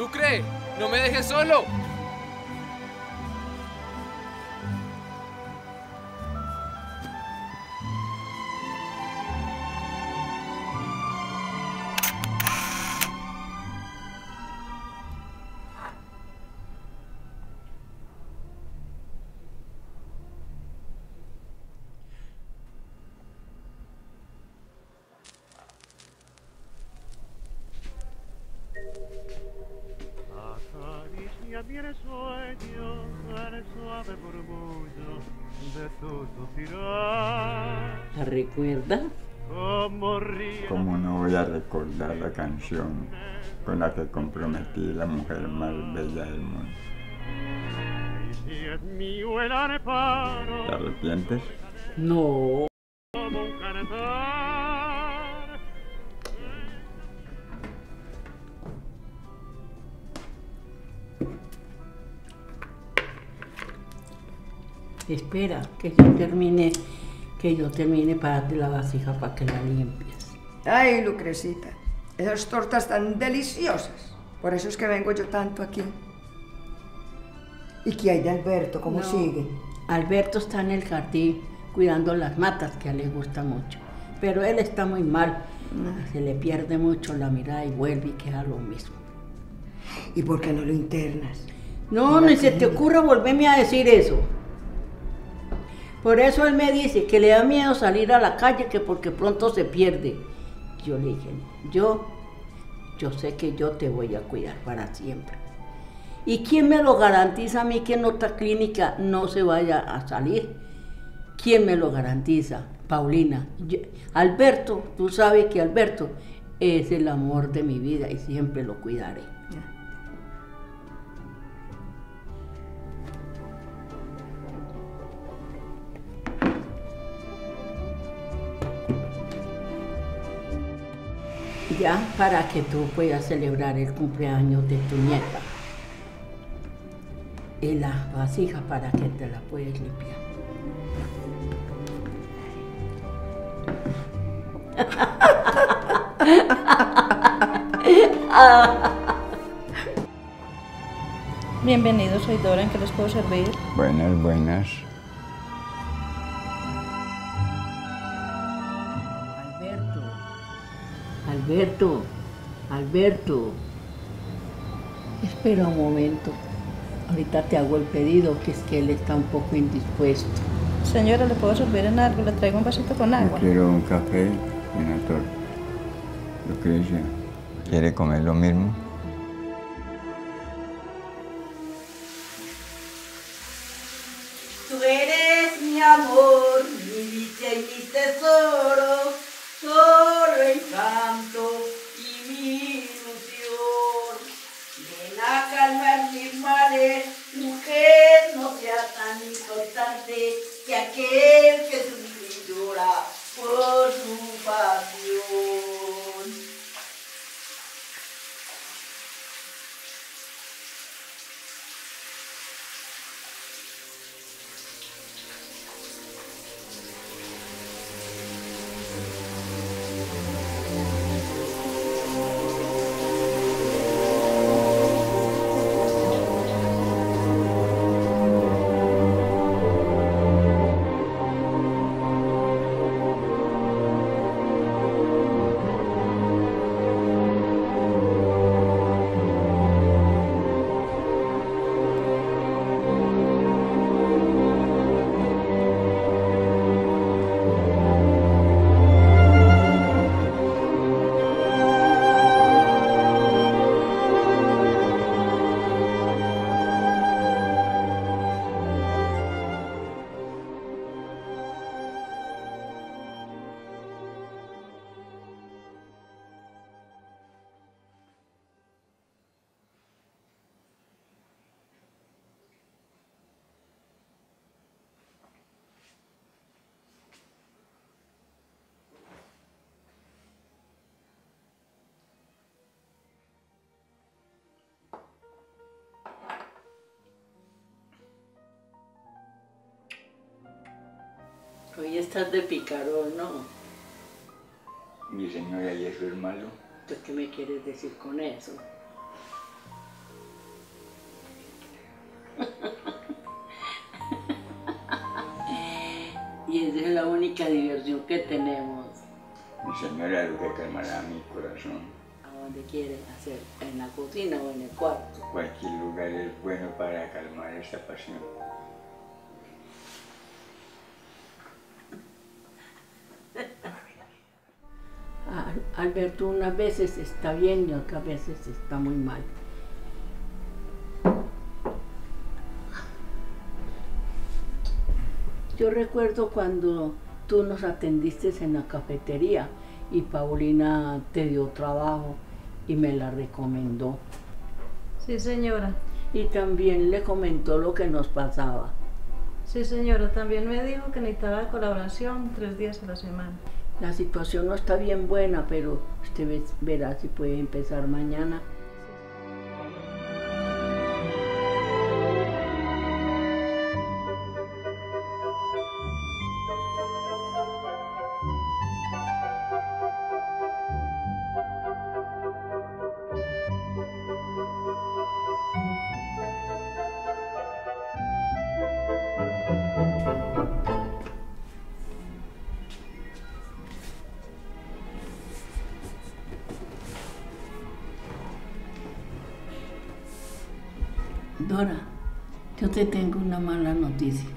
Lucre, no me dejes solo. Mi sueño al suave murmullo de tu suspirar. ¿La recuerda? Como ríe ¿Cómo no voy a recordar la canción con la que comprometí la mujer más bella del mundo? el ¿Te arrepientes? No. Espera, que yo termine, que yo termine para darte la vasija para que la limpies. Ay, Lucrecita, esas tortas tan deliciosas. Por eso es que vengo yo tanto aquí. ¿Y qué hay de Alberto? ¿Cómo No. sigue? Alberto está en el jardín cuidando las matas, que a él le gusta mucho. Pero él está muy mal. Se le pierde mucho la mirada y vuelve y queda lo mismo. ¿Y por qué no lo internas? No, ni se te ocurra volverme a decir eso. Por eso él me dice que le da miedo salir a la calle, que porque pronto se pierde. Yo le dije, yo, yo sé que yo te voy a cuidar para siempre. ¿Y quién me lo garantiza a mí que en otra clínica no se vaya a salir? ¿Quién me lo garantiza? Paulina. Alberto, tú sabes que Alberto es el amor de mi vida y siempre lo cuidaré. Ya para que tú puedas celebrar el cumpleaños de tu nieta. Y la vasija para que te la puedes limpiar. Bienvenido, soy Dora, ¿en qué les puedo servir? Buenas, buenas. Alberto, Alberto. Espera un momento. Ahorita te hago el pedido, que es que él está un poco indispuesto. Señora, ¿le puedo servir en algo? ¿Le traigo un vasito con Yo agua? quiero un café y una torta. Lucrecia, ¿quiere comer lo mismo? e que aquele estás de picarón, ¿no? Mi señora, ¿y eso es malo? Pues, ¿qué me quieres decir con eso? y esa es la única diversión que tenemos. Mi señora, lo que calmará mi corazón. ¿A dónde quiere hacer? ¿En la cocina o en el cuarto? Cualquier lugar es bueno para calmar esta pasión. Alberto unas veces está bien y otras veces está muy mal. Yo recuerdo cuando tú nos atendiste en la cafetería y Paulina te dio trabajo y me la recomendó. Sí, señora. Y también le comentó lo que nos pasaba. Sí, señora. También me dijo que necesitaba colaboración tres días a la semana. La situación no está bien buena, pero usted ve- verá si puede empezar mañana. Dora, yo te tengo una mala noticia.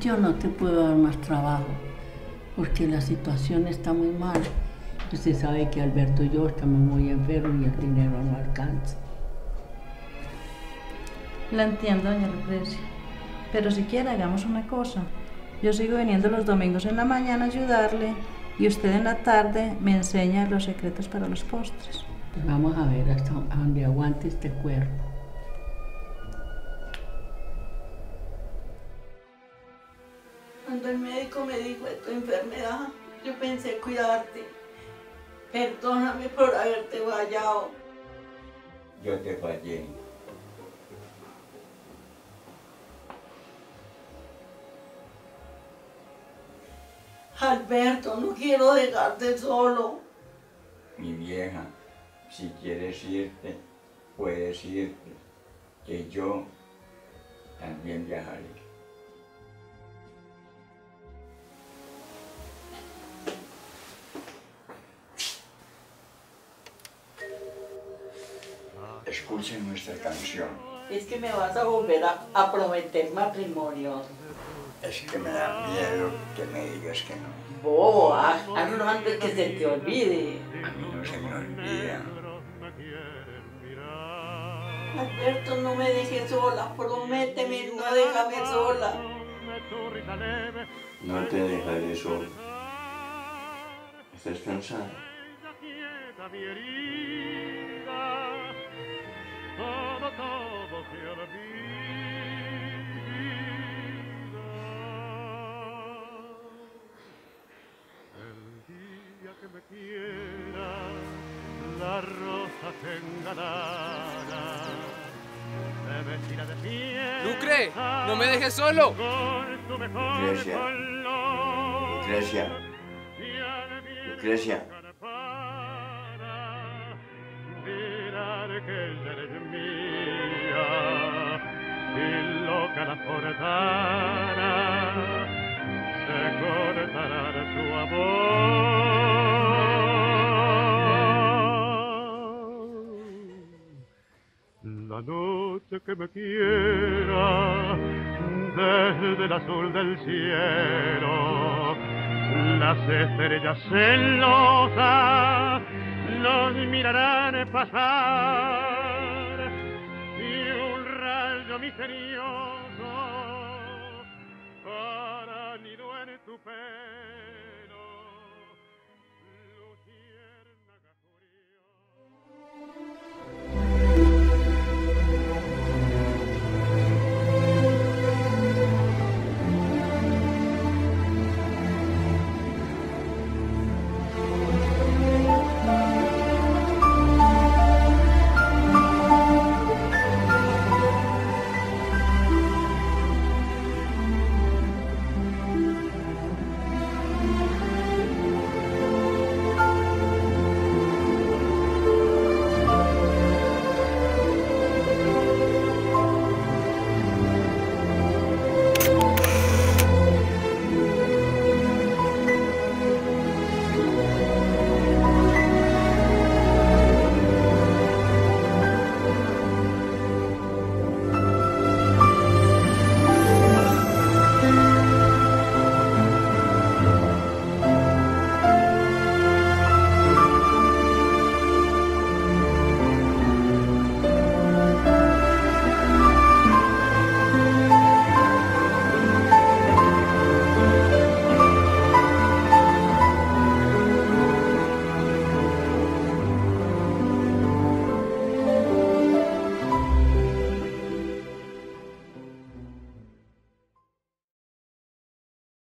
Yo no te puedo dar más trabajo porque la situación está muy mal. Usted sabe que Alberto y yo estamos muy enfermos y el dinero no alcanza. La entiendo, doña Lucrecia. Pero si quiere, hagamos una cosa. Yo sigo viniendo los domingos en la mañana a ayudarle y usted en la tarde me enseña los secretos para los postres. Pues vamos a ver hasta dónde aguante este cuerpo. Cuando el médico me dijo de tu enfermedad, yo pensé cuidarte. Perdóname por haberte fallado. Yo te fallé. Alberto, no quiero dejarte solo. Mi vieja, si quieres irte, puedes irte, que yo también viajaré. Escuchen nuestra canción. Es que me vas a volver a, a prometer matrimonio. Es que me da miedo que me digas que no. Haz- hazlo antes que se te olvide. A mí no se me olvida. Me quieren mirar. Alberto, no me dejes sola, prométeme, no déjame sola. No te dejaré solo. ¿Estás cansada? Todo, todo no me dejes solo. Lucrecia. Lucrecia, Lucrecia. para mirar que noche que me quiera desde el azul del cielo las estrellas celosas nos mirarán pasar y un rayo misterioso para nido en tu pecho